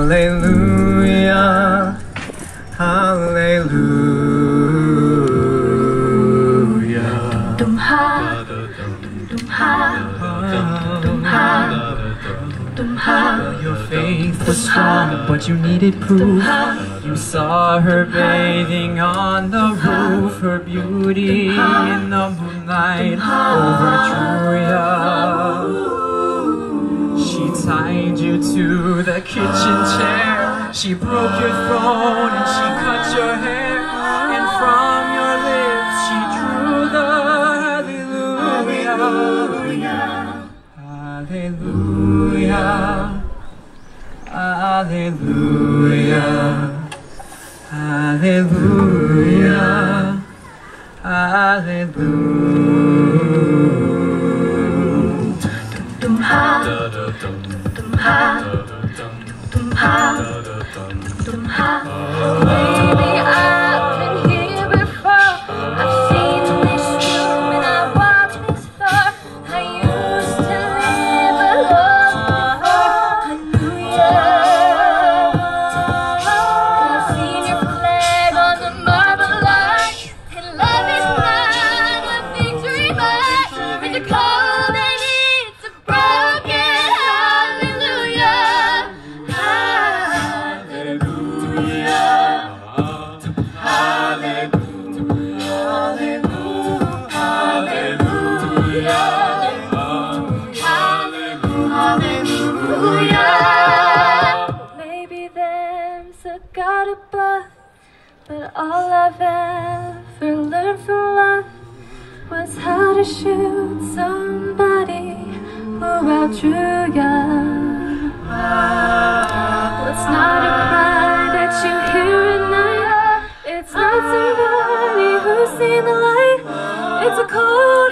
Hallelujah, Hallelujah. Your faith was strong, but you needed proof. You saw her bathing on the roof, her beauty in the moonlight over. To the kitchen chair. She broke your throne and she cut your hair. And from your lips she drew the hallelujah. Hallelujah. Hallelujah. Hallelujah. Hallelujah. Dum but all I've ever learned from love was how to shoot somebody who outdrew. Well, it's not a cry that you hear at night. It's not somebody who's seen the light. It's a call